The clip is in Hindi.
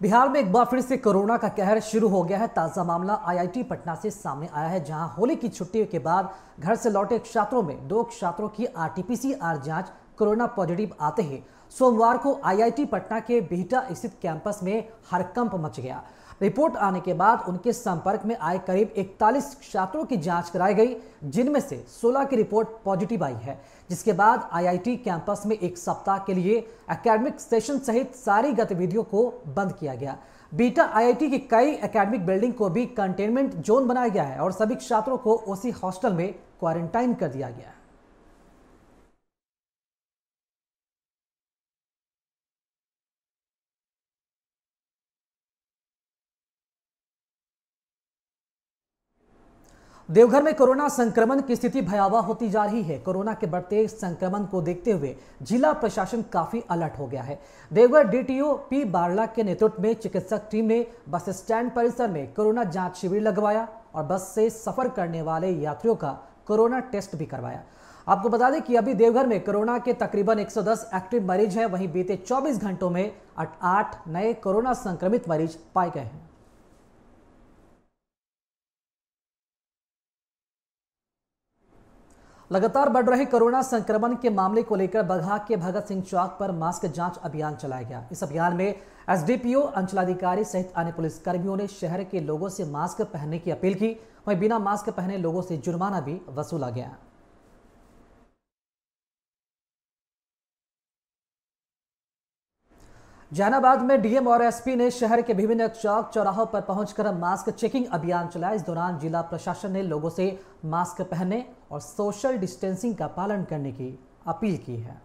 बिहार में एक बार फिर से कोरोना का कहर शुरू हो गया है। ताज़ा मामला आईआईटी पटना से सामने आया है, जहाँ होली की छुट्टी के बाद घर से लौटे छात्रों में दो छात्रों की आरटीपीसीआर जाँच कोरोना पॉजिटिव आते ही सोमवार को आईआईटी पटना के बिहटा स्थित कैंपस में हरकंप मच गया। रिपोर्ट आने के बाद उनके संपर्क में आए करीब 41 छात्रों की जाँच कराई गई, जिनमें से 16 की रिपोर्ट पॉजिटिव आई है। जिसके बाद आईआईटी कैंपस में एक सप्ताह के लिए एकेडमिक सेशन सहित सारी गतिविधियों को बंद किया गया। बीटा आईआईटी की कई एकेडमिक बिल्डिंग को भी कंटेनमेंट जोन बनाया गया है और सभी छात्रों को उसी हॉस्टल में क्वारंटाइन कर दिया गया है। देवघर में कोरोना संक्रमण की स्थिति भयावह होती जा रही है। कोरोना के बढ़ते संक्रमण को देखते हुए जिला प्रशासन काफ़ी अलर्ट हो गया है। देवघर डीटीओ पी बारला के नेतृत्व में चिकित्सक टीम ने बस स्टैंड परिसर में कोरोना जाँच शिविर लगवाया और बस से सफ़र करने वाले यात्रियों का कोरोना टेस्ट भी करवाया। आपको बता दें कि अभी देवघर में कोरोना के तकरीबन 110 एक्टिव मरीज़ हैं। वहीं बीते 24 घंटों में आठ नए कोरोना संक्रमित मरीज़ पाए गए हैं। लगातार बढ़ रहे कोरोना संक्रमण के मामले को लेकर बगहा के भगत सिंह चौक पर मास्क जाँच अभियान चलाया गया। इस अभियान में एसडीपीओ, अंचलाधिकारी सहित अन्य पुलिसकर्मियों ने शहर के लोगों से मास्क पहनने की अपील की। वहीं बिना मास्क पहने लोगों से जुर्माना भी वसूला गया। जहानाबाद में डीएम और एसपी ने शहर के विभिन्न चौक चौराहों पर पहुंचकर मास्क चेकिंग अभियान चलाया। इस दौरान जिला प्रशासन ने लोगों से मास्क पहनने और सोशल डिस्टेंसिंग का पालन करने की अपील की है।